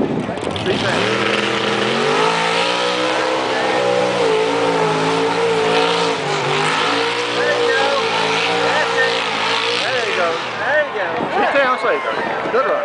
There you go. There you go. There you go. Good run.